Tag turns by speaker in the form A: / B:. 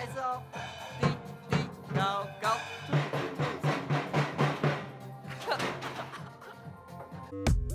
A: myself. Deep, deep, go.